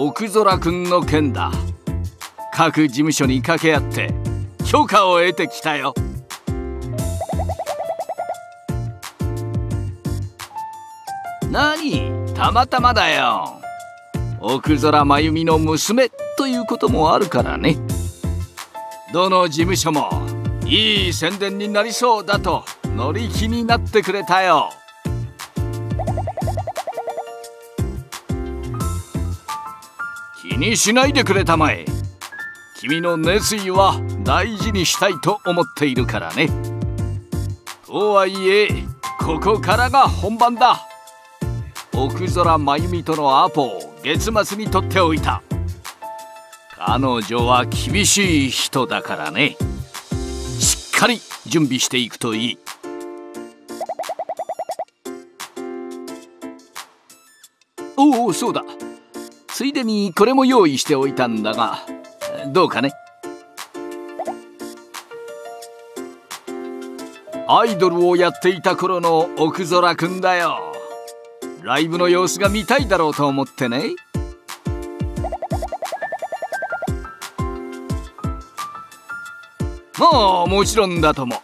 奥空くんの件だ。各事務所に掛け合って許可を得てきたよ。何？たまたまだよ。奥空真由美の娘ということもあるからね。どの事務所もいい宣伝になりそうだと乗り気になってくれたよ。にしないでくれたまえ。君の熱意は大事にしたいと思っているからね。とはいえここからが本番だ。奥空真由美とのアポを月末に取っておいた。彼女は厳しい人だからね。しっかり準備していくといい。おおそうだ。ついでにこれも用意しておいたんだがどうかね？アイドルをやっていた頃の奥空くんだよ。ライブの様子が見たいだろうと思ってね。ああもちろんだとも。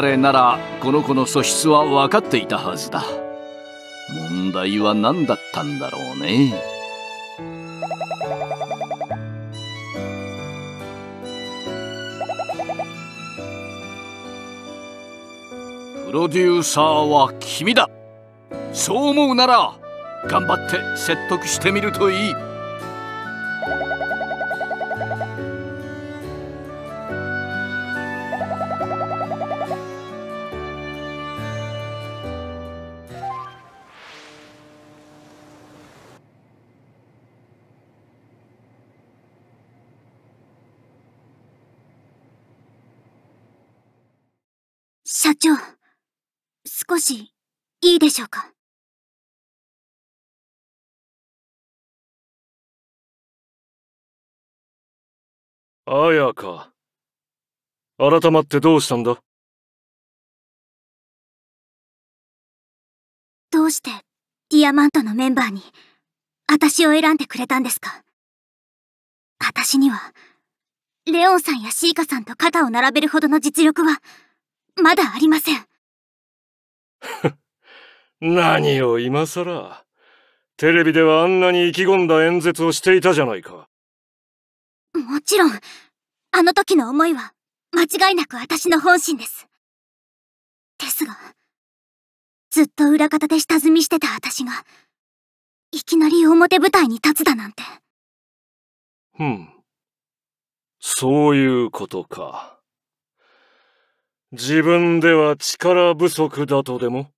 彼ならこの子の素質は分かっていたはずだ。問題は何だったんだろうね。プロデューサーは君だ。そう思うなら頑張って説得してみるといい。しいいでしょうか？あやか。改まってどうしたんだ？どうしてディアマントのメンバーに私を選んでくれたんですか？私にはレオンさんやシーカさんと肩を並べるほどの実力はまだありません 何を今更。テレビではあんなに意気込んだ演説をしていたじゃないか。もちろん、あの時の思いは間違いなく私の本心です。ですが、ずっと裏方で下積みしてた私が、いきなり表舞台に立つだなんて。ふん。そういうことか。自分では力不足だとでも？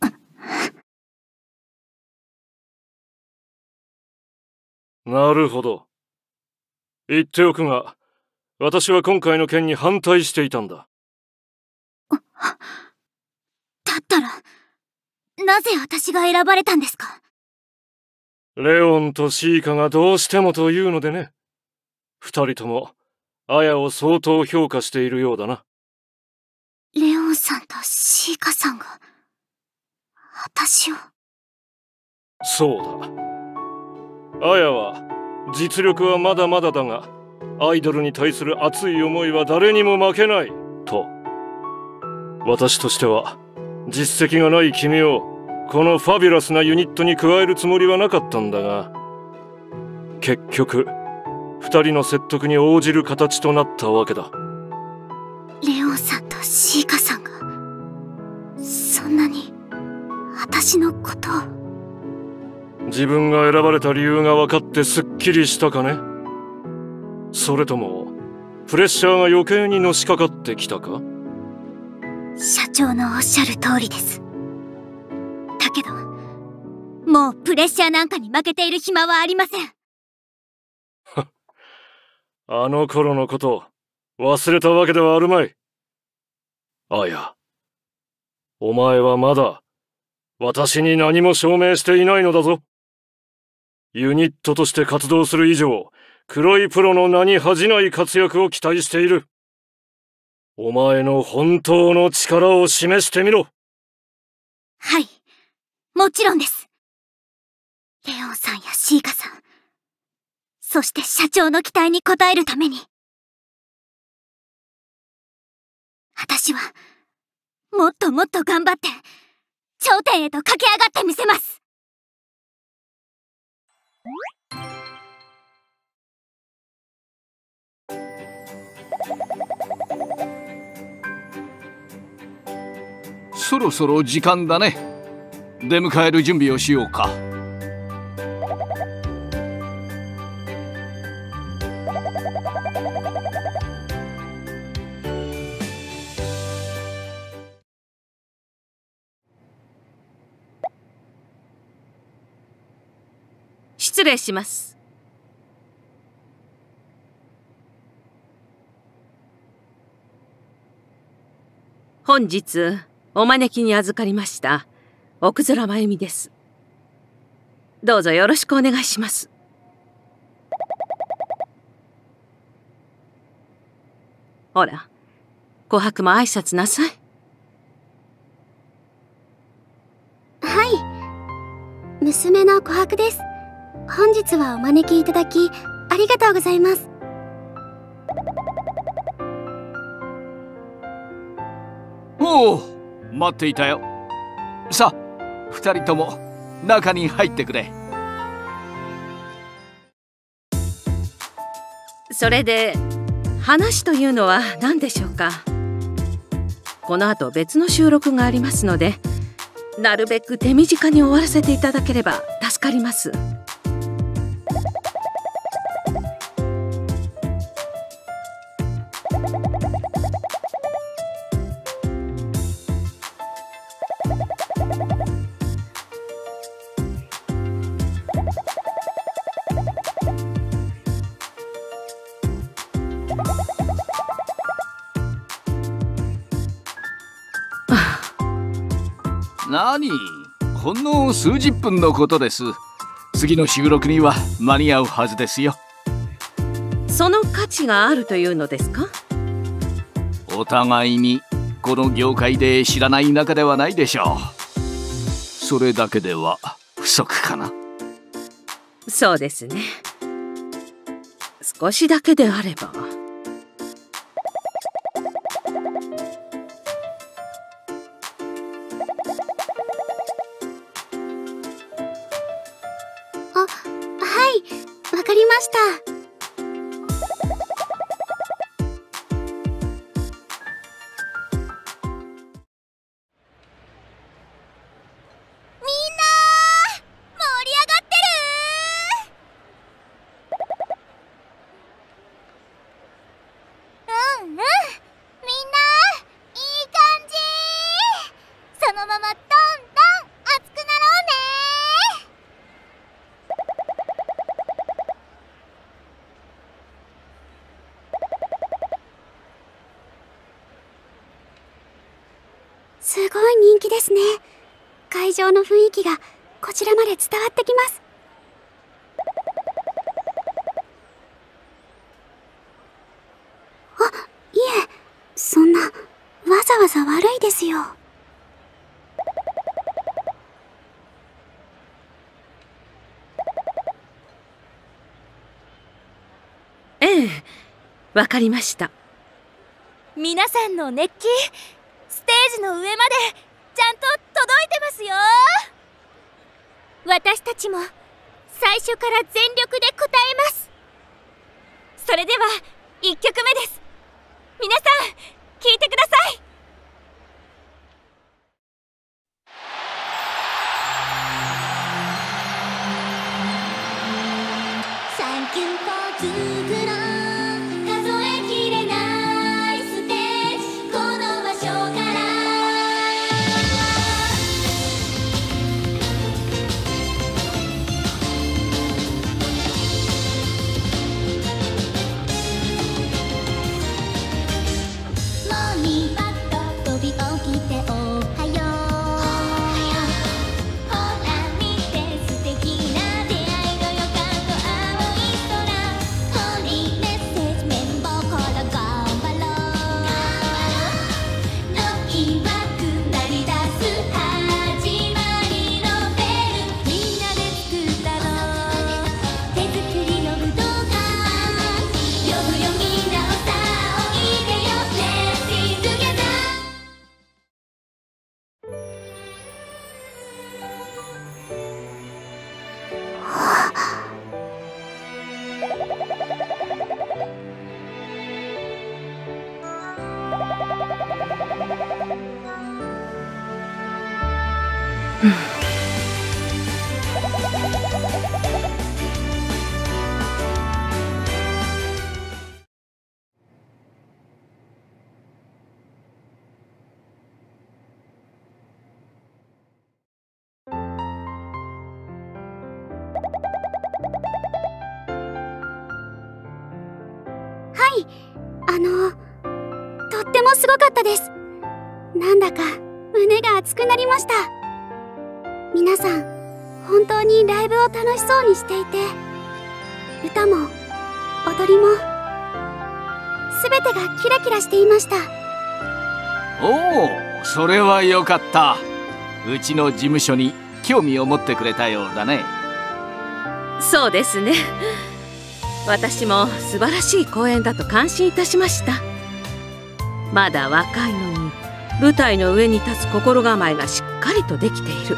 なるほど。言っておくが、私は今回の件に反対していたんだ。だったら、なぜ私が選ばれたんですか？レオンとシーカがどうしてもというのでね。二人とも、アヤを相当評価しているようだな。レオンさんとシーカさんが、私を。そうだ。アヤは、実力はまだまだだが、アイドルに対する熱い思いは誰にも負けない、と。私としては、実績がない君を、このファビュラスなユニットに加えるつもりはなかったんだが、結局、二人の説得に応じる形となったわけだ。レオンさんとシーカさんが、そんなに、私のことを。自分が選ばれた理由が分かってすっきりしたかね？それとも、プレッシャーが余計にのしかかってきたか？社長のおっしゃる通りです。だけど、もうプレッシャーなんかに負けている暇はありません。あの頃のこと、忘れたわけではあるまい。あや、お前はまだ、私に何も証明していないのだぞ。ユニットとして活動する以上、黒いプロの名に恥じない活躍を期待している。お前の本当の力を示してみろ。はい。もちろんです。レオンさんやシーカさん、そして社長の期待に応えるために。私は、もっともっと頑張って、頂点へと駆け上がってみせます。そろそろ時間だね。出迎える準備をしようか。礼します。本日お招きに預かりました奥空真由美です。どうぞよろしくお願いします。ほら琥珀も挨拶なさい。はい。娘の琥珀です。本日はお招きいただきありがとうございます。おお待っていたよ。さあ二人とも中に入ってくれ。それで話というのは何でしょうか？この後別の収録がありますのでなるべく手短に終わらせていただければ助かります。何？ほんの数十分のことです。次の収録には間に合うはずですよ。その価値があるというのですか？お互いにこの業界で知らない仲ではないでしょう。それだけでは不足かな。そうですね。少しだけであれば場の雰囲気がこちらまで伝わってきます。あいえそんなわざわざ悪いですよ。ええわかりました。皆さんの熱気ステージの上までちゃんと届いてますよ。私たちも最初から全力で答えます。それでは1曲目です。皆さん聴いてください。はいあのとってもすごかったです。なんだか胸が熱くなりました。皆さん本当にライブを楽しそうにしていて歌も踊りも全てがキラキラしていました。おおそれはよかった。うちの事務所に興味を持ってくれたようだね。そうですね。私も素晴らしい公演だと感心いたしました。まだ若いのに舞台の上に立つ心構えがしっかりとできている。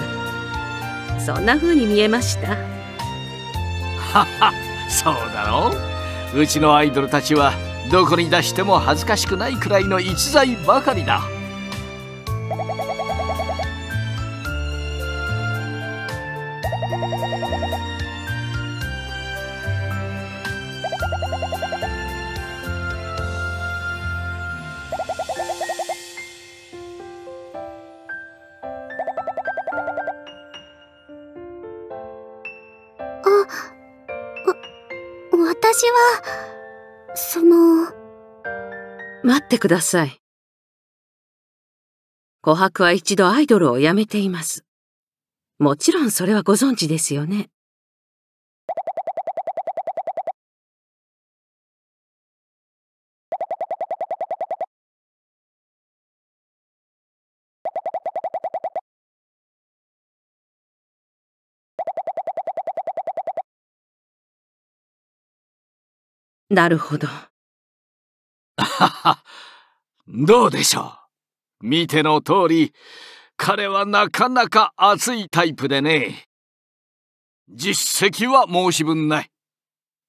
そんな風に見えました。ははそうだろう。うちのアイドルたちはどこに出しても恥ずかしくないくらいの逸材ばかりだ。待ってください。琥珀は一度アイドルを辞めています。もちろんそれはご存知ですよね。なるほど。どうでしょう?見ての通り、彼はなかなか熱いタイプでね。実績は申し分ない。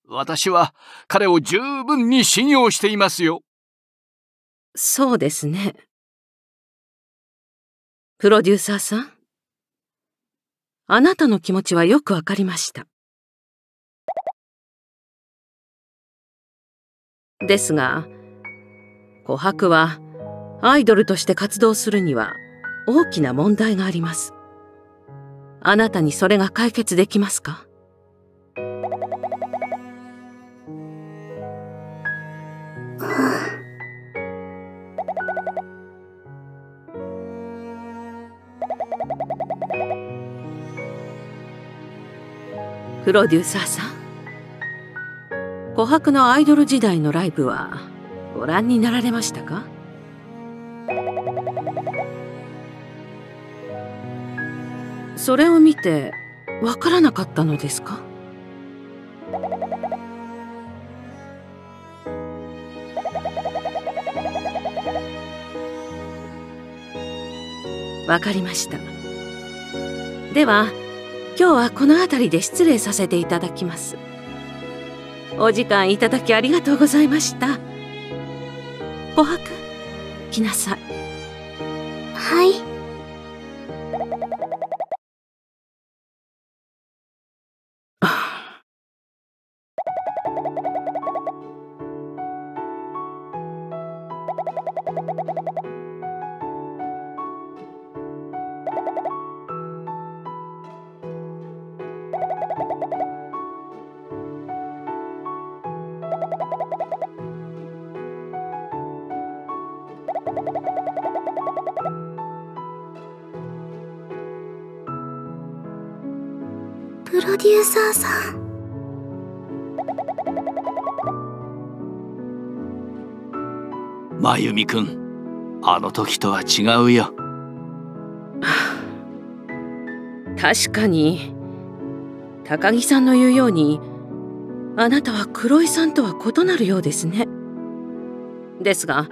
私は彼を十分に信用していますよ。そうですね。プロデューサーさん。あなたの気持ちはよくわかりました。ですが、琥珀はアイドルとして活動するには大きな問題があります。あなたにそれが解決できますか？プロデューサーさん琥珀のアイドル時代のライブはご覧になられましたか？それを見てわからなかったのですか？わかりました。では今日はこの辺りで失礼させていただきます。お時間いただきありがとうございました。琥珀来なさい。デューサーさん。真由美くんあの時とは違うよ。確かに。高木さんの言うようにあなたは黒井さんとは異なるようですね。ですが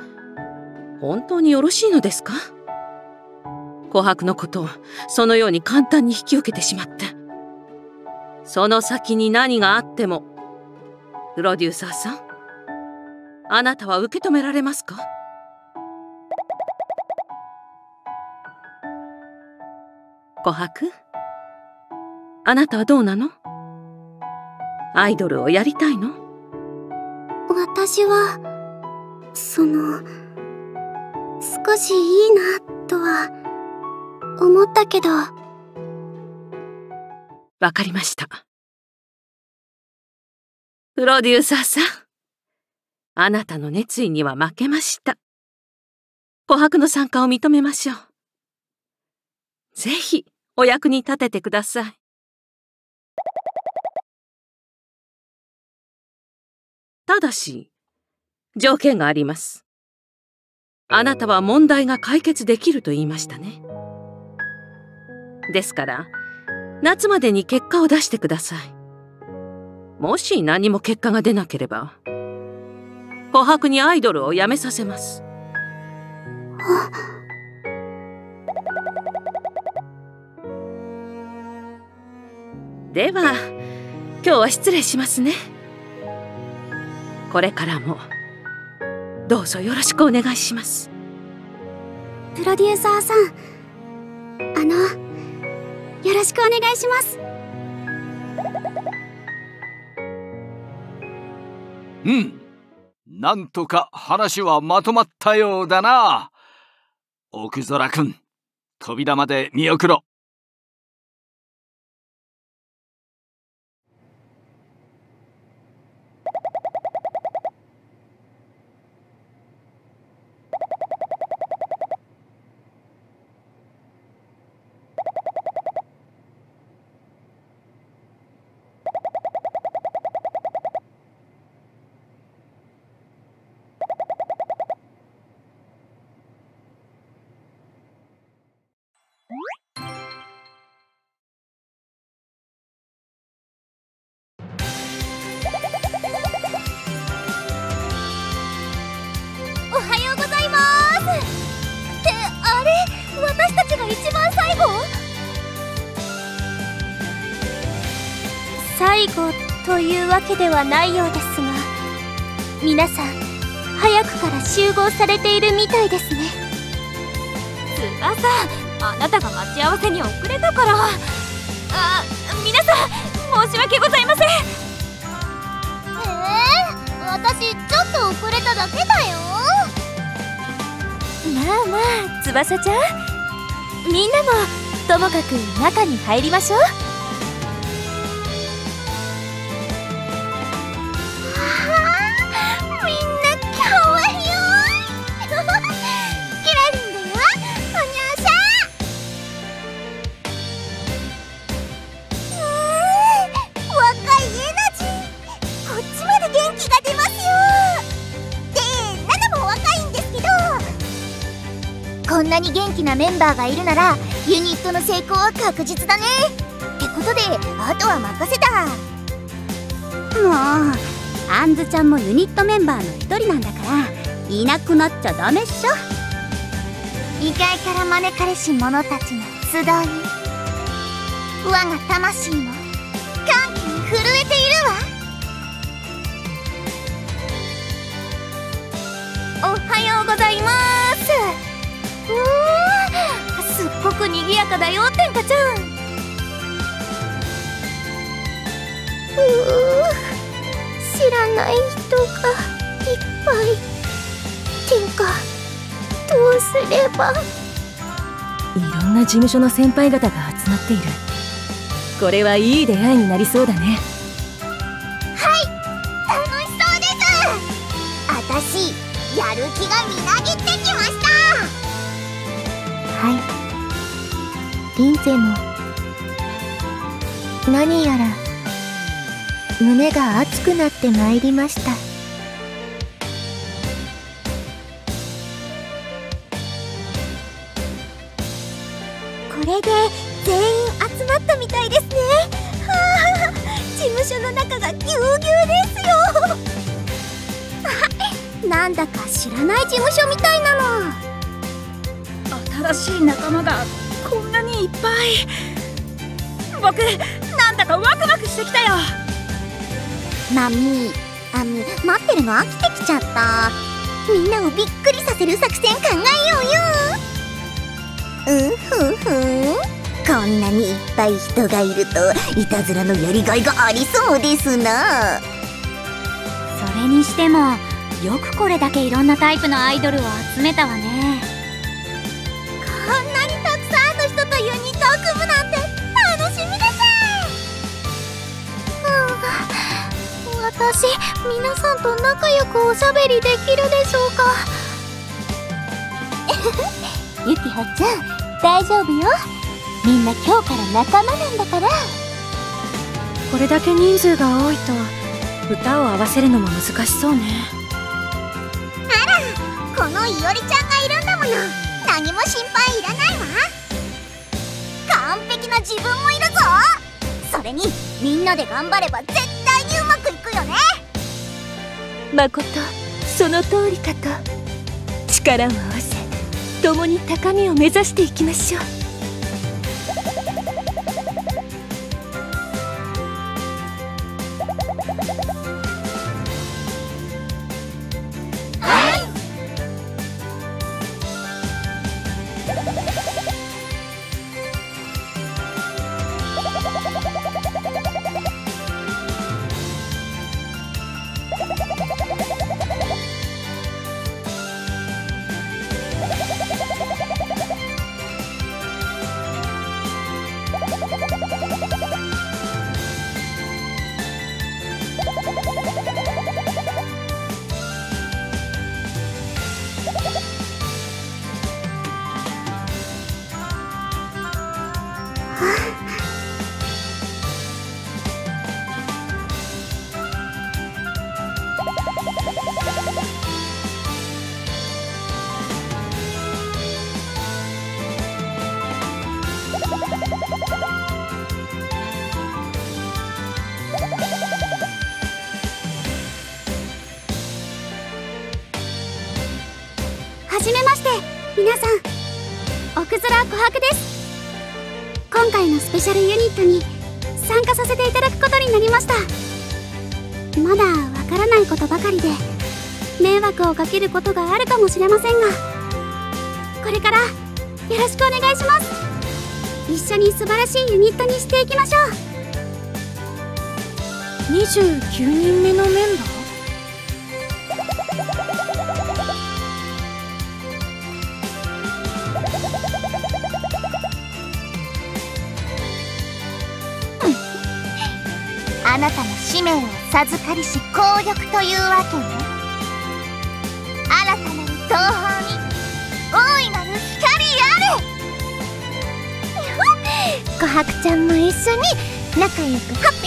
本当によろしいのですか？琥珀のことをそのように簡単に引き受けてしまってその先に何があっても。プロデューサーさんあなたは受け止められますか？琥珀？あなたはどうなの？アイドルをやりたいの？私はその少しいいなとは思ったけどわかりました。プロデューサーさんあなたの熱意には負けました。琥珀の参加を認めましょう。ぜひお役に立ててください。ただし条件があります。あなたは問題が解決できると言いましたね。ですから夏までに結果を出してください。もし何も結果が出なければ琥珀にアイドルを辞めさせます。では今日は失礼しますね。これからもどうぞよろしくお願いします。プロデューサーさんあのよろしくお願いします。うん。なんとか話はまとまったようだな。奥空くん扉まで見送ろというわけではないようですが皆さん早くから集合されているみたいですね。翼あなたが待ち合わせに遅れたから。あ皆さん申し訳ございません。ええ私ちょっと遅れただけだよ。まあまあ翼ちゃん。みんなもともかく中に入りましょうなに元気なメンバーがいるならユニットの成功は確実だね。ってことであとは任せた。もうあんずちゃんもユニットメンバーの一人なんだからいなくなっちゃダメっしょ。異界から招かれし者たちの集い。我が魂も賑やかだよ天下ちゃん。うー知らない人がいっぱい。天下どうすれば？いろんな事務所の先輩方が集まっている。これはいい出会いになりそうだね。はいリンゼも何やら胸が熱くなってまいりました。これで全員集まったみたいですね。はあ事務所の中がぎゅうぎゅうですよ。なんだか知らない事務所みたいなの。新しい仲間がにいっぱい。僕なんだかワクワクしてきたよ。マミーあみ待ってるの飽きてきちゃった。みんなをびっくりさせる作戦考えようよ。うんふんふん。こそんなにいっぱい人がいるといたずらのやりがいがありそうですな。それにしてもよくこれだけいろんなタイプのアイドルを集めたわね組むなんて楽しみですうん私皆さんと仲良くおしゃべりできるでしょうか。ゆきほちゃん大丈夫よ。みんな今日から仲間なんだから。これだけ人数が多いと歌を合わせるのも難しそうね。このいおりちゃんがいるんだもの。何も心配いらないわ完璧な自分もいるぞ。それにみんなで頑張れば絶対にうまくいくよね。まことその通りかと。力を合わせ共に高みを目指していきましょう。ことばかりで迷惑をかけることがあるかもしれませんがこれからよろしくお願いします。一緒に素晴らしいユニットにしていきましょう。29人目のメンバー？あなたの使命を授かりし効力というわけね。新たなる東方に大いなる光あれ。琥珀ちゃんも一緒に仲良くハッピー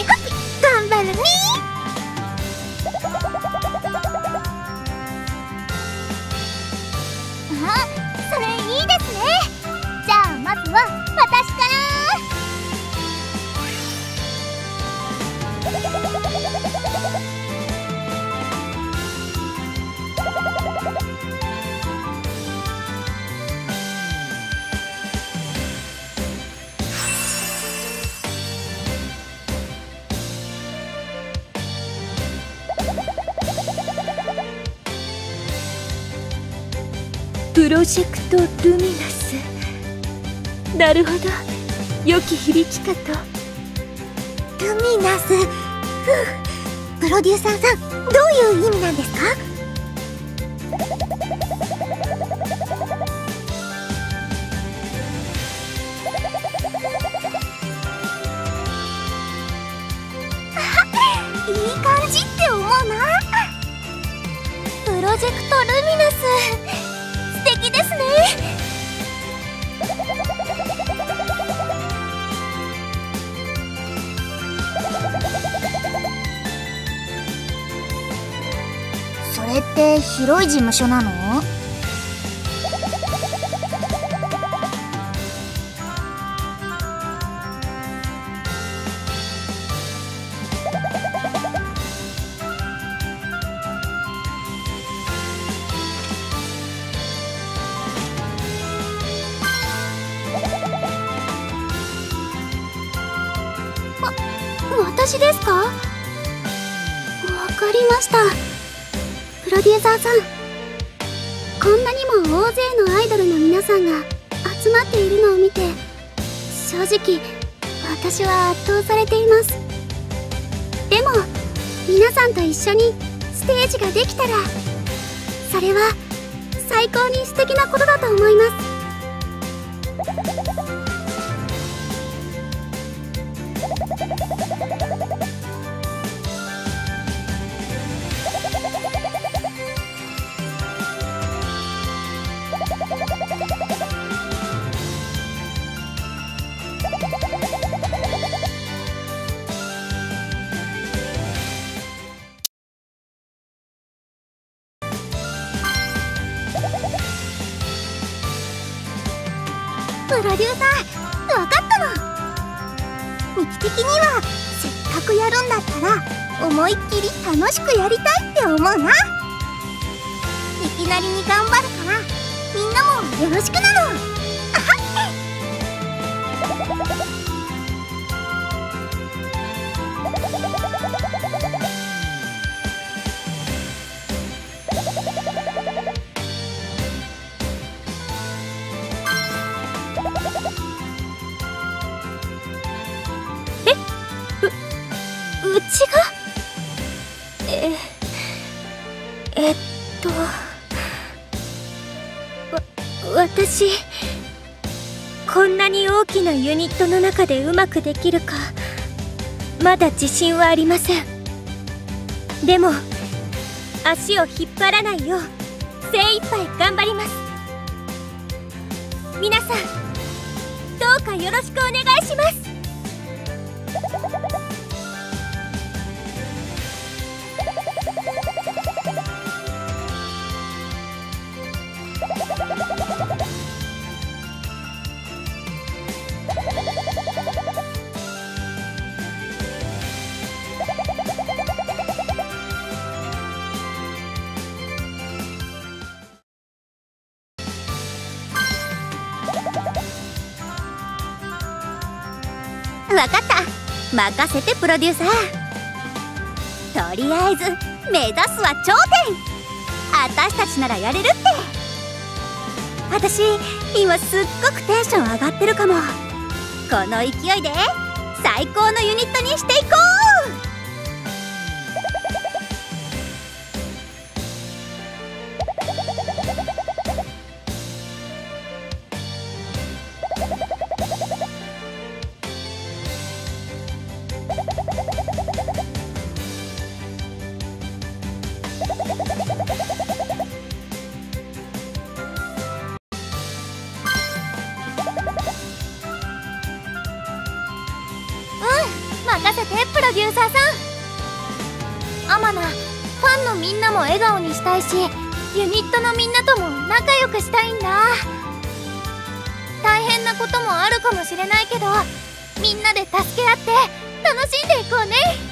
ロジェクトルミナス。なるほど。良き響きかと。ルミナス。ふう。プロデューサーさんどういう意味なんですか？って広い事務所なの？一緒にステージができたらそれは最高に素敵なことだと思います。しくやりたいって思うな。なユニットの中でうまくできるかまだ自信はありません。でも足を引っ張らないよう精一杯頑張ります。皆さんどうかよろしくお願いします。分かった。任せてプロデューサー。とりあえず目指すは頂点。私たちならやれるって。私今すっごくテンション上がってるかも。この勢いで最高のユニットにしていこう。任せてプロデューサーさん。アマナファンのみんなも笑顔にしたいしユニットのみんなとも仲良くしたいんだ。大変なこともあるかもしれないけどみんなで助け合って楽しんでいこうね。